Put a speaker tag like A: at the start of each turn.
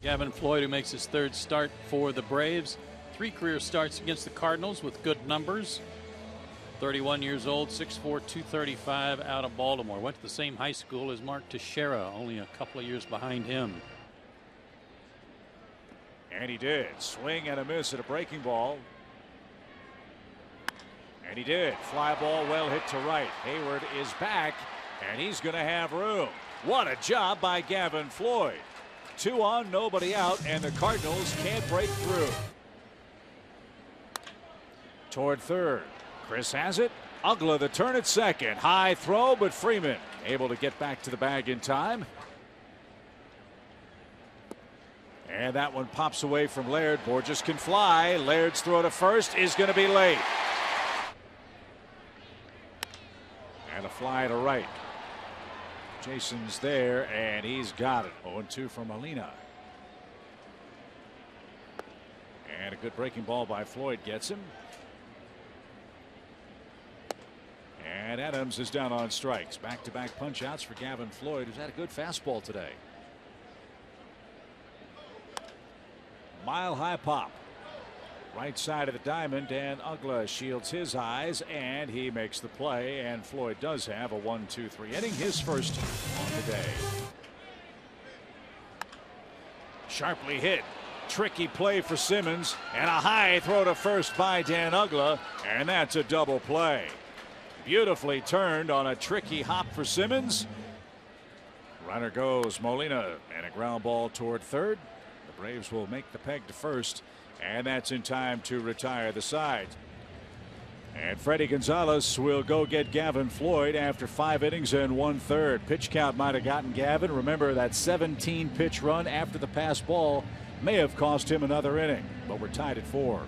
A: Gavin Floyd, who makes his third start for the Braves. Three career starts against the Cardinals with good numbers. 31 years old, 6'4, 235 out of Baltimore. Went to the same high school as Mark Teixeira, only a couple of years behind him.
B: And he did. Swing and a miss at a breaking ball. And he did. Fly ball well hit to right. Heyward is back, and he's going to have room. What a job by Gavin Floyd. Two on, nobody out, and the Cardinals can't break through. Toward third. Chris has it. Uggla the turn at second. High throw, but Freeman able to get back to the bag in time. And that one pops away from Laird. Bourjos can fly. Laird's throw to first is going to be late. And a fly to right. Jason's there, and he's got it. 0-2 from Molina. And a good breaking ball by Floyd gets him. And Adams is down on strikes. Back to back punch outs for Gavin Floyd, who's had a good fastball today. Mile high pop. Right side of the diamond, and Uggla shields his eyes, and he makes the play. And Floyd does have a 1 2 3 inning, his first on the day. Sharply hit. Tricky play for Simmons, and a high throw to first by Dan Uggla, and that's a double play. Beautifully turned on a tricky hop for Simmons. Runner goes Molina, and a ground ball toward third. The Braves will make the peg to first. And that's in time to retire the side. And Fredi Gonzalez will go get Gavin Floyd after five innings and one third. Pitch count might have gotten Gavin. Remember that 17 pitch run after the pass ball may have cost him another inning, but we're tied at four.